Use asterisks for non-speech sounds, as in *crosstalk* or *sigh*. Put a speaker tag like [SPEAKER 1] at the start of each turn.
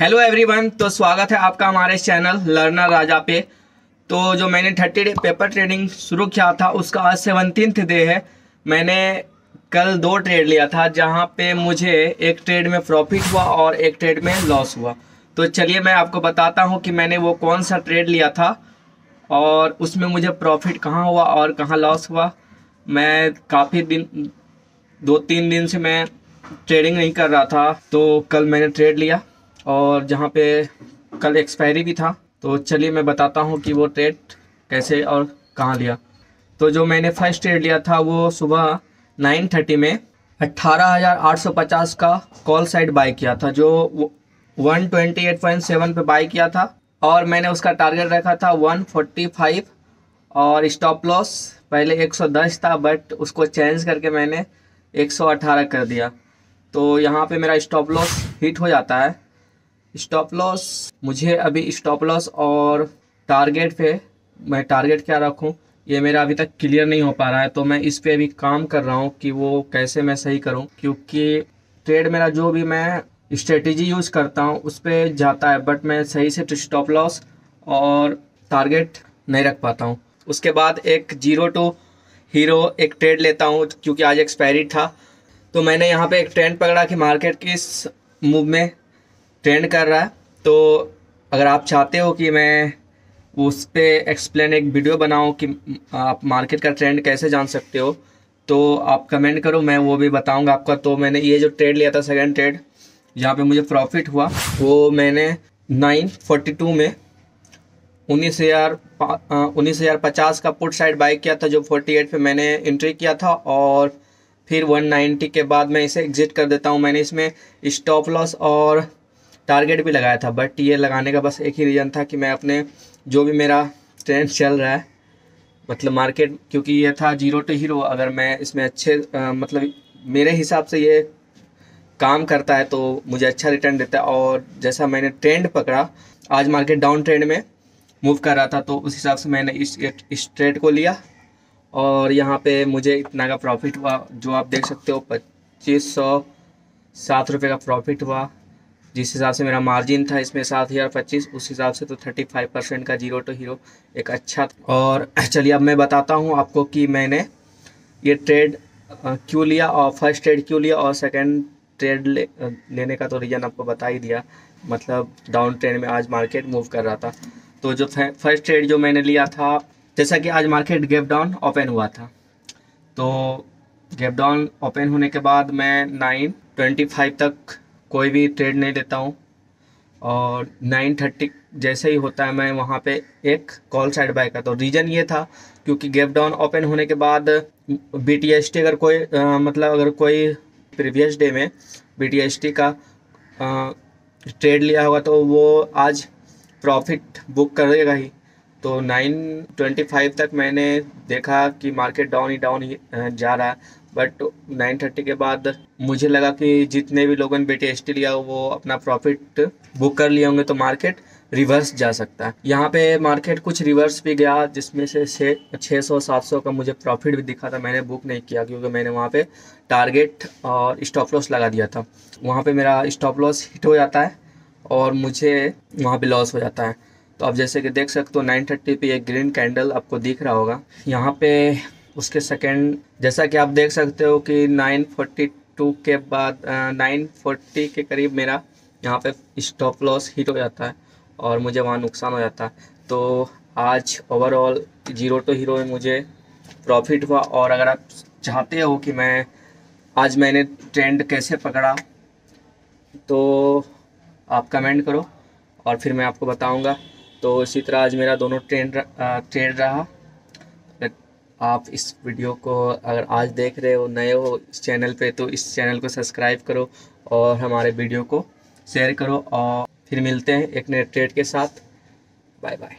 [SPEAKER 1] Hello everyone तो स्वागत है आपका हमारे चैनल लर्नर राजा पे। तो जो मैंने थर्टी डे पेपर ट्रेडिंग शुरू किया था, उसका आज सेवनटीन डे है। मैंने कल दो ट्रेड लिया था, जहाँ पे मुझे एक ट्रेड में प्रॉफिट हुआ और एक ट्रेड में लॉस हुआ। तो चलिए मैं आपको बताता हूँ कि मैंने वो कौन सा ट्रेड लिया था और उसमें मुझे प्रॉफिट कहाँ हुआ और कहाँ लॉस हुआ। मैं काफ़ी दिन, दो तीन दिन से मैं ट्रेडिंग नहीं कर रहा था तो कल मैंने ट्रेड लिया। और जहाँ पे कल एक्सपायरी भी था तो चलिए मैं बताता हूँ कि वो ट्रेड कैसे और कहाँ लिया। तो जो मैंने फ़र्स्ट ट्रेड लिया था, वो सुबह नाइन थर्टी में अट्ठारह हज़ार आठ सौ पचास का कॉल साइड बाई किया था, जो one twenty eight point seven पे बाई किया था और मैंने उसका टारगेट रखा था वन फोर्टी फाइव और स्टॉप लॉस पहले एक सौ दस था बट उसको चेंज करके मैंने एक सौ अठारह कर दिया। तो यहाँ पे मेरा स्टॉप लॉस हिट हो जाता है। स्टॉप लॉस मुझे अभी स्टॉप लॉस और टारगेट पे मैं टारगेट क्या रखूँ? ये मेरा अभी तक क्लियर नहीं हो पा रहा है तो मैं इस पर अभी काम कर रहा हूँ कि वो कैसे मैं सही करूँ, क्योंकि ट्रेड मेरा जो भी मैं स्ट्रेटेजी यूज़ करता हूँ, उस पर जाता है बट मैं सही से स्टॉप लॉस और टारगेट नहीं रख पाता हूँ। उसके बाद एक ज़ीरो टू हीरो एक ट्रेड लेता हूँ, क्योंकि आज एक्सपायरी था। तो मैंने यहाँ पे एक ट्रेंड पकड़ा कि मार्केट किस मूव में ट्रेंड कर रहा है। तो अगर आप चाहते हो कि मैं उस पर एक्सप्लेन एक वीडियो बनाऊँ कि आप मार्केट का ट्रेंड कैसे जान सकते हो तो आप कमेंट करो, मैं वो भी बताऊँगा आपका। तो मैंने ये जो ट्रेड लिया था सेकंड ट्रेड जहाँ पे मुझे प्रॉफिट हुआ, वो मैंने नाइन फोर्टी टू में उन्नीस हज़ार उन्नीस हज़ार पचास का पुट साइड बाई किया था, जो फोर्टी एट पे मैंने एंट्री किया था। और फिर वन नाइन्टी के बाद मैं इसे एग्जिट कर देता हूँ। मैंने इसमें स्टॉप लॉस और टारगेट भी लगाया था बट ये लगाने का बस एक ही रीज़न था कि मैं अपने जो भी मेरा ट्रेंड चल रहा है मतलब मार्केट क्योंकि ये था ज़ीरो टू हीरो अगर मैं इसमें अच्छे आ, मतलब मेरे हिसाब से ये काम करता है तो मुझे अच्छा रिटर्न देता है। और जैसा मैंने ट्रेंड पकड़ा आज मार्केट डाउन ट्रेंड में मूव कर रहा था तो उस हिसाब से मैंने इस इस ट्रेड को लिया। और यहाँ पे मुझे इतना का प्रॉफिट हुआ जो आप देख सकते हो पच्चीस सौ सात रुपये का प्रॉफिट हुआ। जिस हिसाब से मेरा मार्जिन था इसमें सात हज़ार पच्चीस उस हिसाब से तो थर्टी फाइव परसेंट का ज़ीरो टू हीरो एक अच्छा और *clears throat* चलिए अब मैं बताता हूँ आपको कि मैंने ये ट्रेड क्यों लिया और फ़र्स्ट ट्रेड क्यों लिया और सेकंड ट्रेड ले, लेने का तो रीज़न आपको बता ही दिया। मतलब डाउन ट्रेंड में आज मार्केट मूव कर रहा था। तो जो फ़र्स्ट ट्रेड जो मैंने लिया था जैसा कि आज मार्केट गेप डाउन ओपन हुआ था। तो गेप डाउन ओपन होने के बाद मैं नाइन ट्वेंटी फाइव तक कोई भी ट्रेड नहीं लेता हूँ। और नाइन थर्टी जैसे ही होता है मैं वहाँ पे एक कॉल साइड बाय करता हूँ। रीज़न ये था क्योंकि गैप डाउन ओपन होने के बाद बी टी एस टी अगर कोई आ, मतलब अगर कोई प्रीवियस डे में बी टी एस टी का आ, ट्रेड लिया होगा तो वो आज प्रॉफिट बुक करेगा ही। तो नाइन ट्वेंटी फाइव तक मैंने देखा कि मार्केट डाउन ही डाउन ही जा रहा है। बट नाइन थर्टी के बाद मुझे लगा कि जितने भी लोगों ने बेटे एस लिया, वो अपना प्रॉफिट बुक कर लिए होंगे तो मार्केट रिवर्स जा सकता है। यहाँ पे मार्केट कुछ रिवर्स भी गया, जिसमें से छः सौ, सात सौ का मुझे प्रॉफिट भी दिखा था। मैंने बुक नहीं किया, क्योंकि मैंने वहाँ पे टारगेट और स्टॉप लॉस लगा दिया था। वहाँ पे मेरा स्टॉप लॉस हिट हो जाता है और मुझे वहाँ पे लॉस हो जाता है। तो आप जैसे कि देख सकते हो नाइन थर्टी पे एक ग्रीन कैंडल आपको दिख रहा होगा। यहाँ पे उसके सेकेंड जैसा कि आप देख सकते हो कि 942 के बाद नाइन फोर्टी के करीब मेरा यहाँ पे स्टॉप लॉस हिट हो जाता है और मुझे वहाँ नुकसान हो जाता है। तो आज ओवरऑल ज़ीरो टू हीरो में मुझे प्रॉफिट हुआ और अगर आप चाहते हो कि मैं, आज मैंने ट्रेंड कैसे पकड़ा तो आप कमेंट करो और फिर मैं आपको बताऊँगा। तो इसी तरह आज मेरा दोनों ट्रेंड ट्रेंड रहा। आप इस वीडियो को अगर आज देख रहे हो, नए हो इस चैनल पे तो इस चैनल को सब्सक्राइब करो और हमारे वीडियो को शेयर करो और फिर मिलते हैं एक नए ट्रेड के साथ। Bye bye.